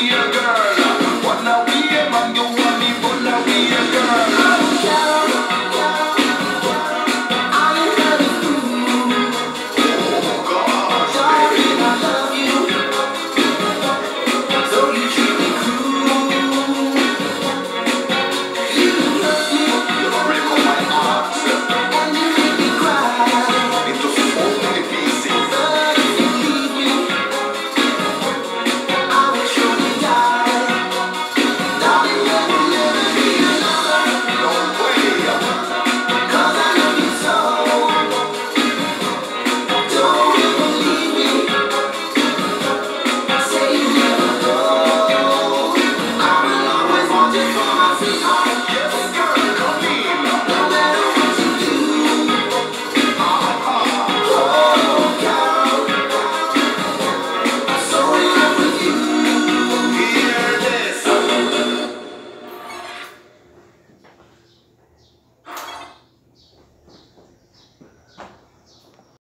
be a